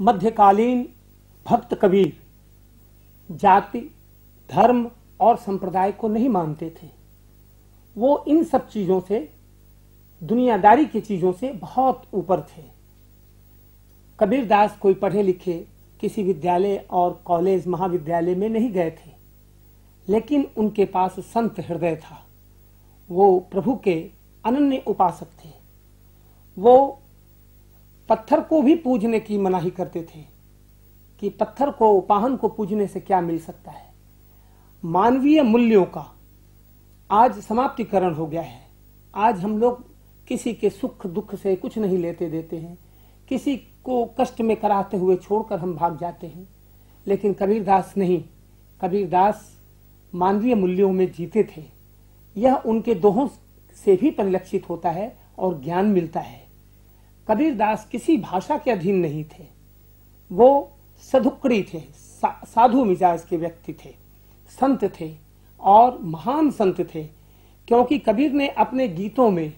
मध्यकालीन भक्त कबीर जाति, धर्म और संप्रदाय को नहीं मानते थे। वो इन सब चीज़ों से, दुनियादारी की चीज़ों से बहुत ऊपर थे। कबीर दास कोई पढ़े लिखे किसी विद्यालय और कॉलेज महाविद्यालय में नहीं गए थे, लेकिन उनके पास संत हृदय था। वो प्रभु के अनन्य उपासक थे। वो पत्थर को भी पूजने की मनाही करते थे कि पत्थर को, उपाहन को पूजने से क्या मिल सकता है। मानवीय मूल्यों का आज समाप्तिकरण हो गया है। आज हम लोग किसी के सुख दुख से कुछ नहीं लेते देते हैं। किसी को कष्ट में कराते हुए छोड़कर हम भाग जाते हैं। लेकिन कबीरदास नहीं, कबीरदास मानवीय मूल्यों में जीते थे। यह उनके दोहों से भी परिलक्षित होता है और ज्ञान मिलता है। कबीरदास किसी भाषा के अधीन नहीं थे। वो सधुकड़ी थे सा, साधु मिजाज के व्यक्ति थे संत थे और महान संत थे क्योंकि कबीर ने अपने गीतों में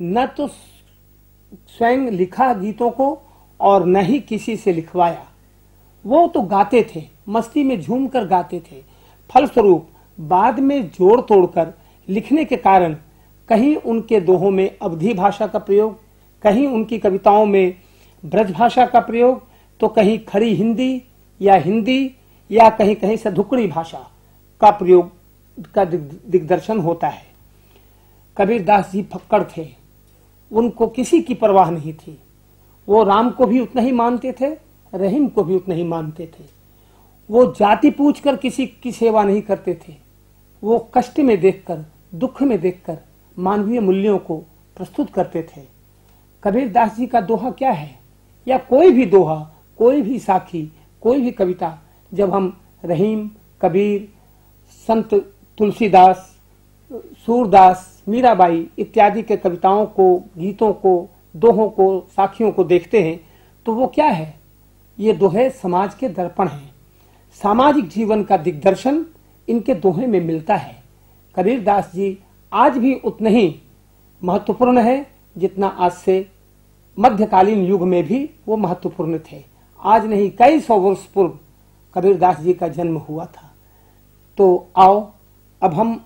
न तो स्वयं लिखा गीतों को और न ही किसी से लिखवाया। वो तो गाते थे मस्ती में झूम कर गाते थे फलस्वरूप बाद में जोड़ तोड़कर लिखने के कारण कहीं उनके दोहों में अवधि भाषा का प्रयोग कहीं उनकी कविताओं में ब्रज भाषा का प्रयोग तो कहीं खड़ी हिंदी या हिंदी या कहीं कहीं सधुकड़ी भाषा का प्रयोग का दिग्दर्शन होता है। कबीर दास जी फक्कड़ थे। उनको किसी की परवाह नहीं थी। वो राम को भी उतना ही मानते थे, रहीम को भी उतना ही मानते थे। वो जाति पूछकर किसी की सेवा नहीं करते थे। वो कष्ट में देखकर, दुख में देखकर, मानवीय मूल्यों को प्रस्तुत करते थे। कबीर दास जी का दोहा क्या है? या कोई भी दोहा, कोई भी साखी, कोई भी कविता, जब हम रहीम, कबीर, संत तुलसीदास, सूरदास, मीराबाई इत्यादि के कविताओं को, गीतों को, दोहों को, साखियों को देखते हैं तो वो क्या है? ये दोहे समाज के दर्पण हैं। सामाजिक जीवन का दिग्दर्शन इनके दोहे में मिलता है। कबीर दास जी आज भी उतने ही महत्वपूर्ण है जितना आज से मध्यकालीन युग में भी वो महत्वपूर्ण थे। आज नहीं, कई सौ वर्ष पूर्व कबीरदास जी का जन्म हुआ था। तो आओ, अब हम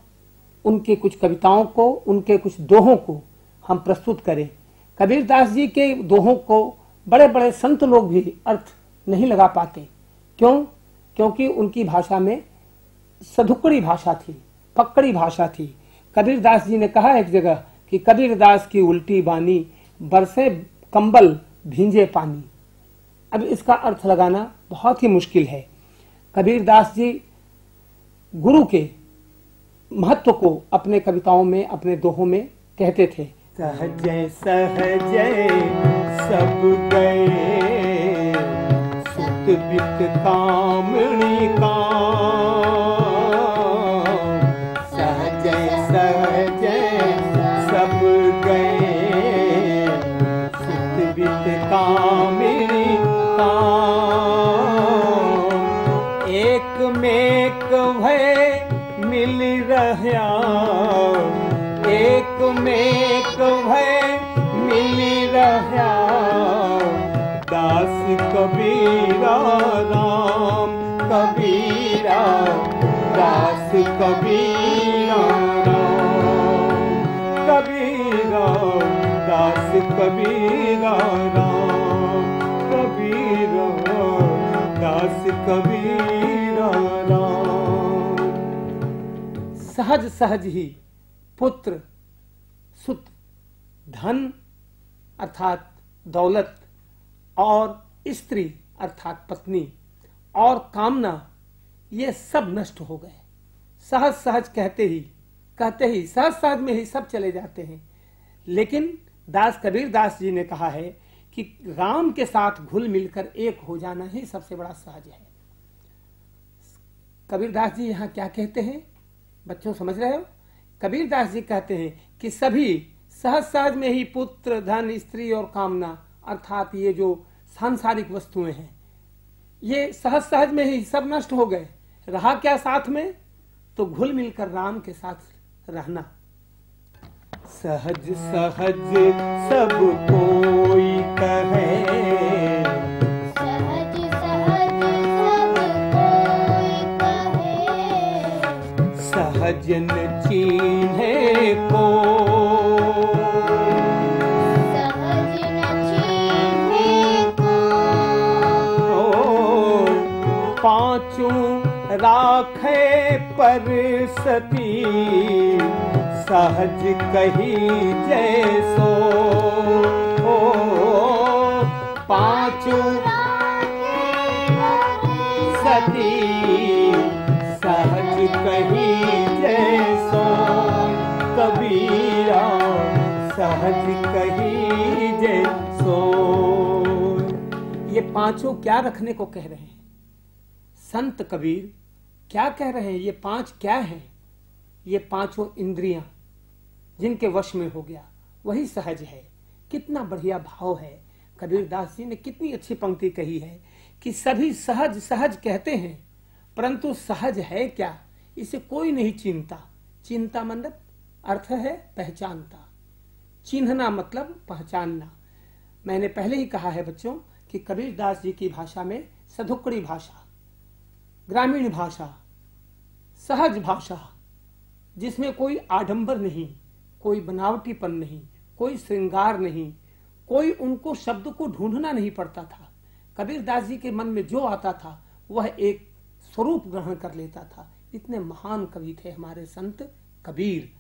उनके कुछ कविताओं को, उनके कुछ दोहों को हम प्रस्तुत करें। कबीर दास जी के दोहों को बड़े बड़े संत लोग भी अर्थ नहीं लगा पाते। क्यों? क्योंकि उनकी भाषा में सधुकड़ी भाषा थी, पकड़ी भाषा थी। कबीरदास जी ने कहा एक जगह कि कबीर दास की उल्टी बानी बरसे कंबल भींजे पानी। अब इसका अर्थ लगाना बहुत ही मुश्किल है। कबीर दास जी गुरु के महत्व को अपने कविताओं में, अपने दोहों में कहते थे। सहज सहज, सब गए। सुत बित कामणी का मिल रहा। एक मेक भय मिल रहा। दास कबीरा राम कबीरा, दास कबीरा राम कबीरा, दास कबीरा राम कबीरा, दास कबीरा सहज सहज ही पुत्र, सुत, धन अर्थात दौलत और स्त्री अर्थात पत्नी और कामना, ये सब नष्ट हो गए। सहज सहज कहते ही कहते ही, सहज सहज में ही सब चले जाते हैं। लेकिन दास कबीर दास जी ने कहा है कि राम के साथ घुल मिलकर एक हो जाना ही सबसे बड़ा सहज है। कबीर दास जी यहाँ क्या कहते हैं? बच्चों, समझ रहे हो? कबीर दास जी कहते हैं कि सभी सहज सहज में ही पुत्र, धन, स्त्री और कामना, अर्थात ये जो सांसारिक वस्तुएँ हैं, ये सहज सहज में ही सब नष्ट हो गए। रहा क्या साथ में? तो घुल मिलकर राम के साथ रहना। सहज सहज, सब कोई कहे। भजन चीन्हे को। पाँचों राखे पर सती सहज कही जैसो। जो पाँचों पाँचों क्या रखने को कह रहे हैं? संत कबीर क्या कह रहे हैं? ये पाँच क्या हैं? ये पाँचों इंद्रियाँ जिनके वश में हो गया। वही सहज है। कितना बढ़िया भाव है। कबीर दास जी ने कितनी अच्छी पंक्ति कही है कि सभी सहज सहज कहते हैं, परंतु सहज है क्या? इसे कोई नहीं चिंता। चिंता मतलब अर्थ है पहचानता। चिन्हना मतलब पहचानना। मैंने पहले ही कहा है बच्चों कि कबीर दास जी की भाषा में सधुकड़ी भाषा, ग्रामीण भाषा, सहज भाषा, जिसमें कोई आडंबर नहीं, कोई बनावटीपन नहीं, कोई श्रृंगार नहीं, कोई उनको शब्द को ढूंढना नहीं पड़ता था। कबीर दास जी के मन में जो आता था, वह एक स्वरूप ग्रहण कर लेता था। इतने महान कवि थे हमारे संत कबीर।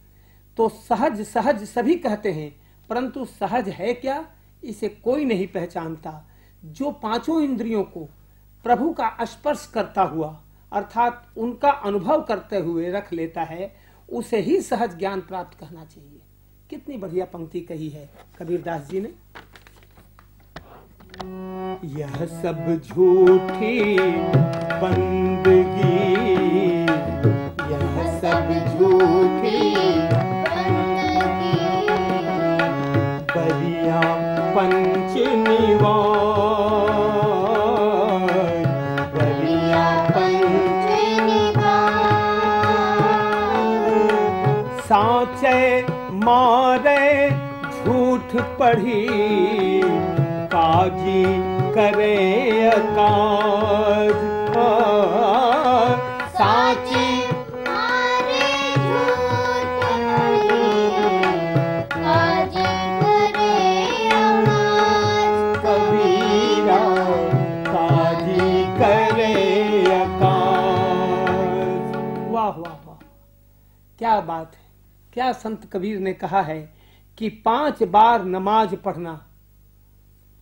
तो सहज सहज सभी कहते हैं, परंतु सहज है क्या? इसे कोई नहीं पहचानता। जो पाँचों इंद्रियों को प्रभु का स्पर्श करता हुआ, अर्थात उनका अनुभव करते हुए रख लेता है, उसे ही सहज ज्ञान प्राप्त करना चाहिए। कितनी बढ़िया पंक्ति कही है, कबीरदास जी ने। यह सब झूठी पढ़ी काजी करे अकाज। साची कबीरा काजी करे अकाज। वाह वाह वाह। क्या बात है। क्या संत कबीर ने कहा है कि पाँच बार नमाज़ पढ़ना,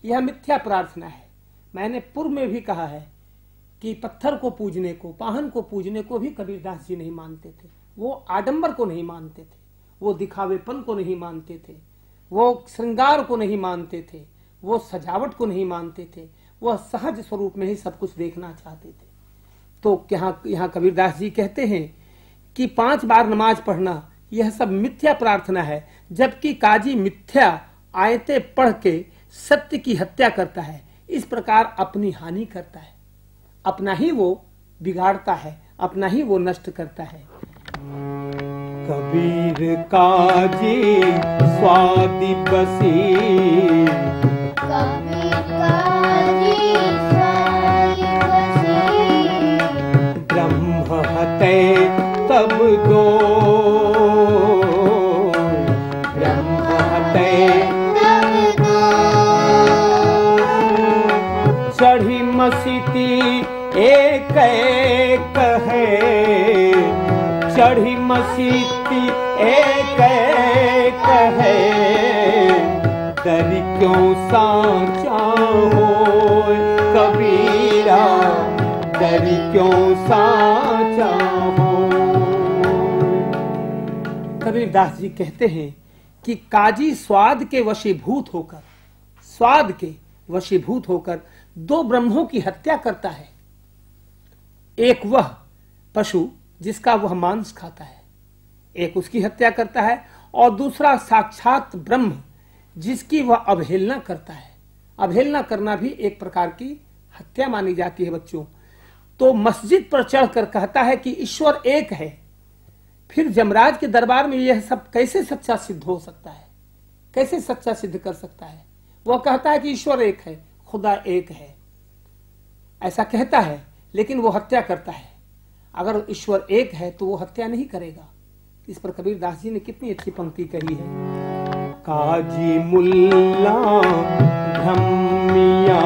यह मिथ्या प्रार्थना है। मैंने पूर्व में भी कहा है कि पत्थर को पूजने को, पाहन को पूजने को भी कबीरदास जी नहीं मानते थे। वो आडंबर को नहीं मानते थे। वो दिखावेपन को नहीं मानते थे। वो श्रृंगार को नहीं मानते थे। वो सजावट को नहीं मानते थे। वह सहज स्वरूप में ही सब कुछ देखना चाहते थे। तो यहाँ यहाँ कबीरदास जी कहते हैं कि पाँच बार नमाज़ पढ़ना, यह सब मिथ्या प्रार्थना है। जबकि काजी मिथ्या आयते पढ़ के सत्य की हत्या करता है, इस प्रकार अपनी हानि करता है। अपना ही वो बिगाड़ता है, अपना ही वो नष्ट करता है। कबीर काजी स्वादी बसी चढ़ी मसीती एक एक है। दर क्यों साचा हो कबीरा? दर क्यों साचा हो कबीरदास जी कहते हैं कि काजी स्वाद के वशीभूत होकर, स्वाद के वशीभूत होकर दो ब्रह्मों की हत्या करता है। एक वह पशु जिसका वह मांस खाता है। एक उसकी हत्या करता है और दूसरा साक्षात ब्रह्म, जिसकी वह अवहेलना करता है। अवहेलना करना भी एक प्रकार की हत्या मानी जाती है बच्चों। तो मस्जिद पर चढ़कर कहता है कि ईश्वर एक है। फिर जमराज के दरबार में यह सब कैसे सच्चा सिद्ध हो सकता है? कैसे सच्चा सिद्ध कर सकता है? वह कहता है कि ईश्वर एक है, खुदा एक है। ऐसा कहता है, लेकिन वो हत्या करता है। अगर ईश्वर एक है तो वो हत्या नहीं करेगा। इस पर कबीर दास जी ने कितनी अच्छी पंक्ति कही है। काजी मुल्ला धम्मिया।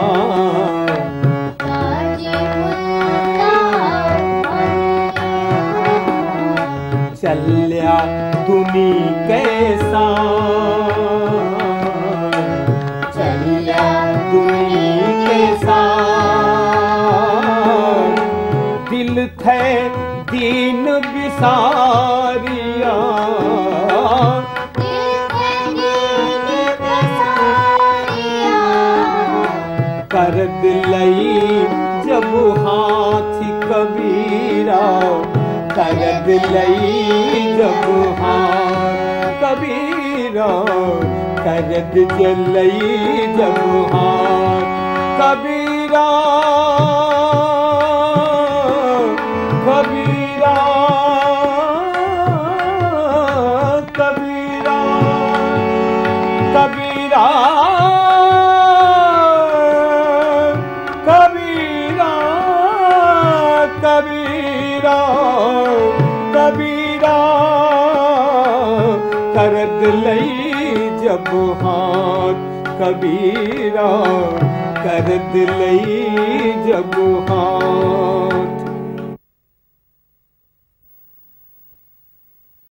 चल्या दुनी कैसा? थे दीन बिसारिया कर दिलई जब हाथ कबीरा। कर दिलई जब हाथ कबीरा। कर दिलई जब हाथ कबीरा कबीरा कबीरा कबीरा करद लई जब हाथ कबीरा करद लई जब हाथ